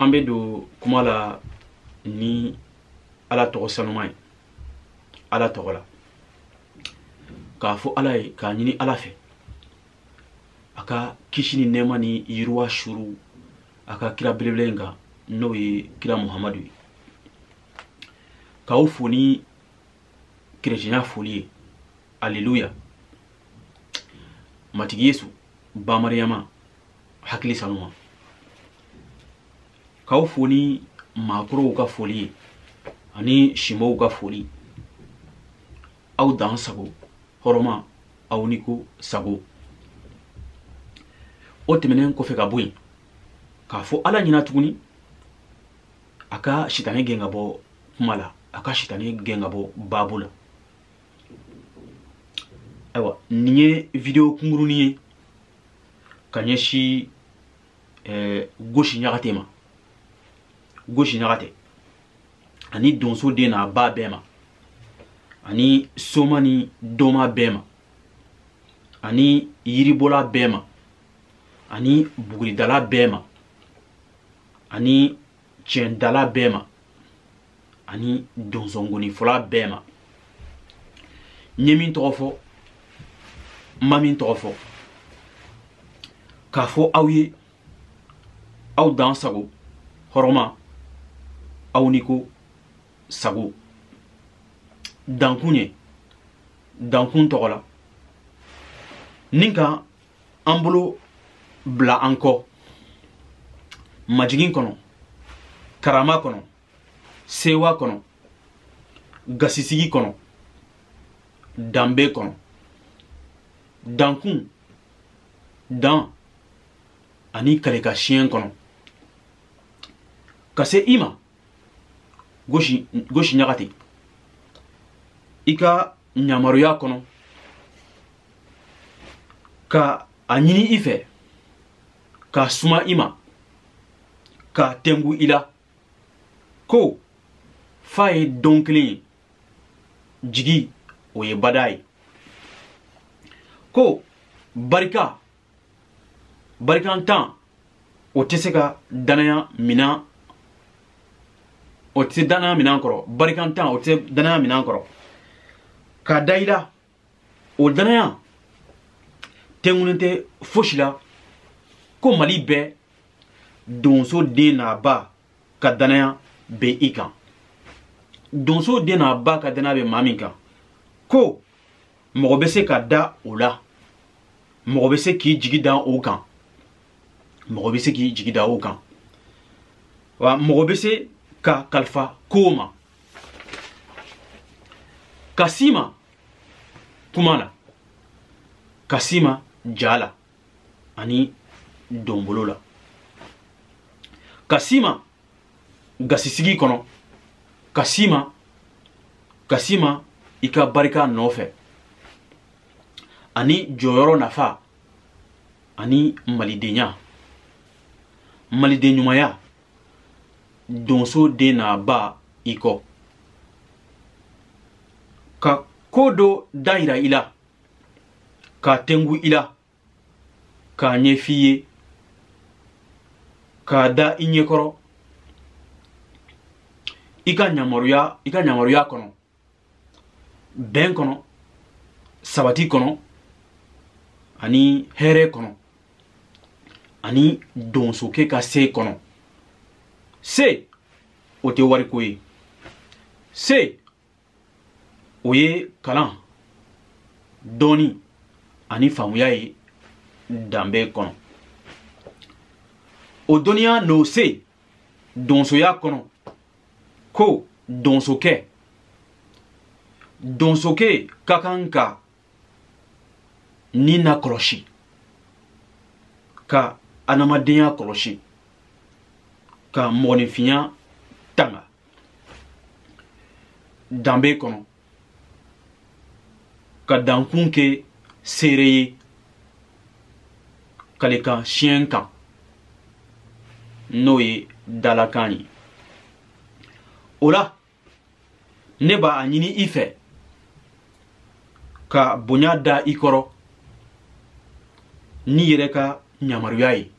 an bɛ don kuma la ni ala tɔgɔ sanuma ye ala tɔgɔ la k'a fɔ ala ye k'a ɲini ala fɛ a ka kisi ni nɛɛma ni yiriwa suru a ka kira belebele in kan n'o ye kira muhamadu ye k'aw fo ni kerecɛnya foli ye aleluya matigi yesu bamariyama hakili sanuma k'aw fo ni maakɔrɔw ka foli ye ani simaw ka foli aw dan sago hɔrɔma aw ni ko sago o tɛmɛnen kɔfɛ ka bɔ yen k'a fɔ ala ɲɛna tuguni a ka sitanɛ gɛn ka bɔ kuma la a ka sitanɛ gɛn ka bɔ baabu la ayiwa nin ye video kunkurunin ye ka ɲɛsin eh, gosi ɲagate ma gosi ɲagate ani donso den n'a ba bɛɛ ma ani soma ni doma bɛɛ ma ani yiribola bɛɛ ma ani buguridala bɛɛ ma ani tiɲɛdala bɛɛ ma ani donzɔngonifɔla bɛɛ ma n ye min tɔgɔ fɔ n ma min tɔgɔ fɔ k'a fɔ aw ye aw dan sago hɔrɔma aw ni ko sago dankun ye dankun tɔgɔ la ni ka an bolo bila an kɔ majigin kɔnɔ karama kɔnɔ sewa kɔnɔ gasisigi kɔnɔ danbe kɔnɔ dankun dan ani kaleka siɲɛ kɔnɔ ka se i ma gosi gosi ɲaga ten i ka yamaruya kɔnɔ ka a ɲini i fɛ ka suma i ma ka tengu i la ko fa ye dɔn kelen ye jigi o ye bada ye ko barika barikantan o tɛ se ka danaya minan o tɛ danaya minan kɔrɔ barikantan o tɛ danaya minan kɔrɔ ka da i la o danaya tɛnkunen tɛ fosi la ko mali bɛɛ donso den n'a ba ka danaya bɛ i kan donso den n'a ba ka danaya bɛ maa min kan ko mɔgɔ bɛ se ka da o la mɔgɔ bɛ se k'i jigi da o kan mɔgɔ bɛ se k'i jigi da o kan wa mɔgɔ bɛ se ka kalifa ko ma kasima kuma la kasima ja la ani donbolo la kasima gasisigi kɔnɔ kasima kasima i ka barika nɔfɛ ani jɔyɔrɔ nafa ani malidenya maliden ɲumanya donso den n'a ba i kɔ ka ko dɔ dayira i la k'a tengu i la k'a ɲɛf'i ye k'a da i ɲɛkɔrɔ i ka yamaruya i ka yamaruya kɔnɔ bɛn kɔnɔ sabati kɔnɔ ani hɛrɛ kɔnɔ ani donsokɛ ka se kɔnɔ se o tɛ wariko ye se o ye kalan dɔɔni ani faamuya ye danbe kɔnɔ o dɔnniya n'o se donsoya kɔnɔ ko donsokɛ donsokɛ ka kan ka ni na kɔlɔsi ka adamadenya kɔlɔsi ka mɔgɔninfinya tanga danbe kɔnɔ ka dankun kɛ seere ye kalekan siɲɛ kan n'o ye dalakan ye o la ne b'a ɲini i fɛ ka bonya da i kɔrɔ n'i yɛrɛ ka yamaruya ye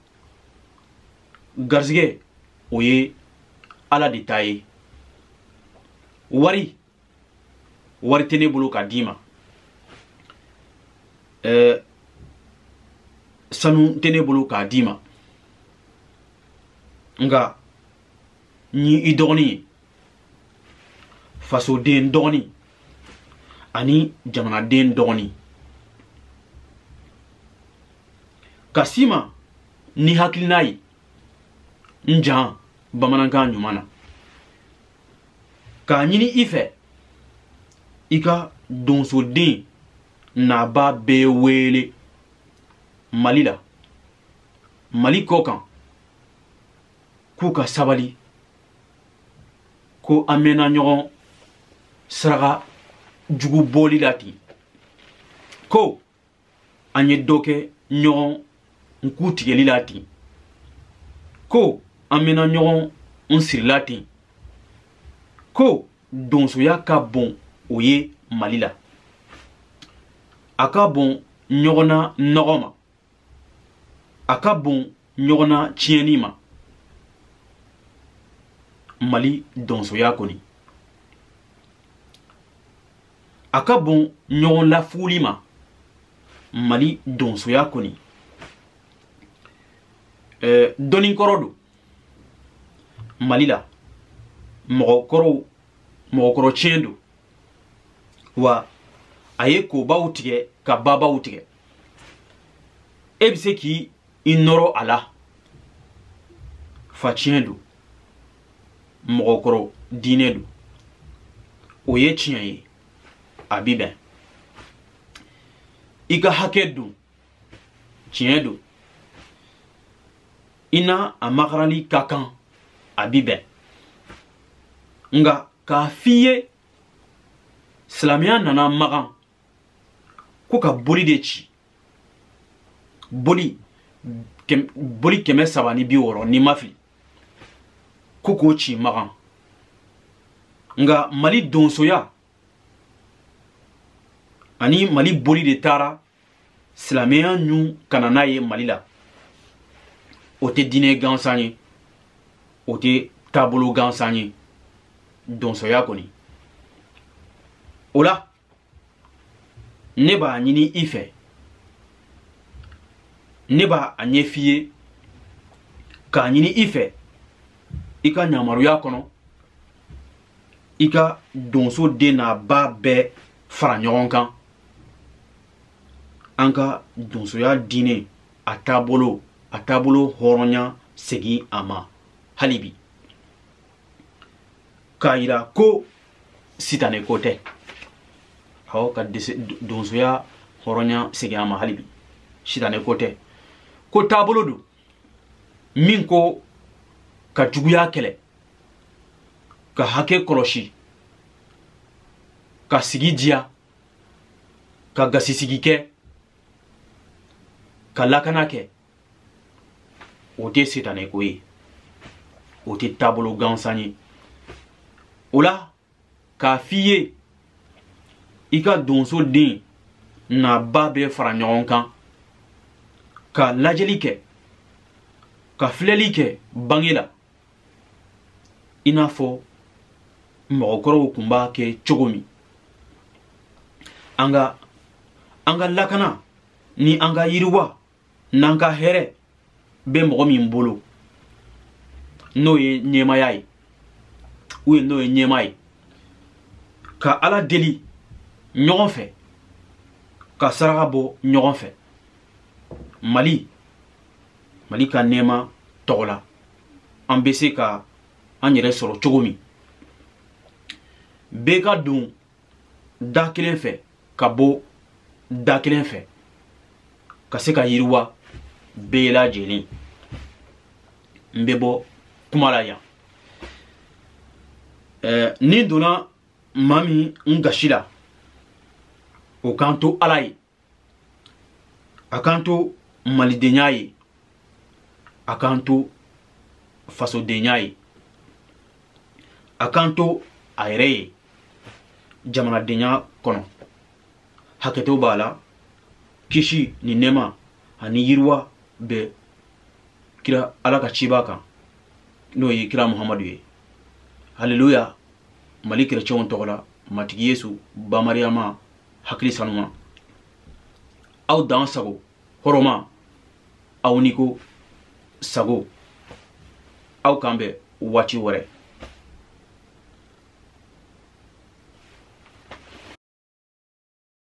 garisɛgɛ o ye ala de ta ye wari wari tɛ ne bolo ka d'i ma ɛɛ sanu tɛ ne bolo k'a d'i ma nka n ye i dɔgɔnin ye fasoden dɔgɔnin ani jamanaden dɔgɔnin ka si ma ni hakilina ye n jan bamanankan ɲuman na k'a ɲini i fɛ i ka donsoden naba bɛɛ wele mali la mali kɔ kan k'u ka sabali ko an mɛnna ɲɔgɔn saraka jugu bɔli la ten ko an ye dɔ kɛ ɲɔgɔn n k'u tigɛli la ten ko an bɛna ɲɔgɔn n sirila ten ko donsoya ka bon o ye mali la a ka bon ɲɔgɔnna nɔgɔ ma a ka bon ɲɔgɔn na tiɲɛni ma mali dɔnsoya kɔni a ka bon ɲɔgɔn lafuguli ma mali donsoya kɔni eh, dɔnikɔrɔ don mali la mɔgɔkɔrɔw mɔgɔkɔrɔ tiɲɛ don wa a ye kobaw tigɛ ka babaw tigɛ e bɛ se k'i i nɔrɔ a la faciɲɛ don mɔgɔkɔrɔ diinɛ don o ye tiɲɛ ye a bi bɛn i ka hakɛ don tiɲɛ don i na a makarali ka kan a bi bɛn nka k'a f'i ye silamɛya nana magan ko ka boli de ci boli boli kɛmɛ saba ni bi wɔɔrɔ n'i ma fili ko k'o ci magan nka mali donsoya ani mali boli de taara silamɛya ɲu ka na n'a ye mali la o tɛ diinɛ gansan ye o tɛ taabolo gansan ye donsoya kɔni o la ne b'a ɲini i fɛ ne b'a a ɲɛf'i ye k'a ɲini i fɛ i ka yamaruya kɔnɔ i ka donso den n'a ba bɛɛ fara ɲɔgɔn kan an ka donsoya diinɛ a taabolo a taabolo hɔrɔnya segin a ma hali bi k'a yira ko sitanɛ ko tɛ awɔ ka donsoya hɔrɔnya segin a ma hali bi sitanɛ ko tɛ ko taabolo don min ko ka juguya kɛlɛ ka hakɛ kɔlɔsi ka sigi diya ka gasisigi kɛ ka lakana kɛ o tɛ sitanɛko ye o tɛ taabolo gansan ye o la k'a f'i ye i ka donso den n'a ba bɛ fara ɲɔgɔn kan ka lajɛli kɛ ka filɛli kɛ bange la i n'a fɔ mɔgɔkɔrɔw tun b'a kɛ cogo min an ka an ka lakana ni an ka yiriwa n'an ka hɛrɛ bɛ mɔgɔ min bolo n'o ye ɲɛmaya ye u ye n'o ye ɲɛma ye ka ala deli ɲɔgɔn fɛ ka saraka bɔ ɲɔgɔn fɛ mali mali ka nɛɛma tɔgɔ la an bɛ se ka an yɛrɛ sɔrɔ cogo min bɛɛ ka don da kelen fɛ ka bɔ da kelen fɛ ka se ka yiriwa bɛɛ lajɛlen n bɛ bɔ kuma la yan ɛɛ ni donna maa min n gasi la o k'an to ala ye a k'an to malidenya ye a k'an to fasodenya ye a k'an to a yɛrɛ ye jamanadenya kɔnɔ hakɛto b'a la kisi ni nɛɛma ani yiriwa bɛ kira ala ka cibaa kan n'o ye kira muhamadu ye haleluya mali kɛrɛcɛnw tɔgɔ la matigi yesu bamariyama hakili sanuma aw dan sago hɔrɔma aw ni ko sago aw kan bɛ waati wɛrɛ